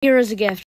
here is a gift.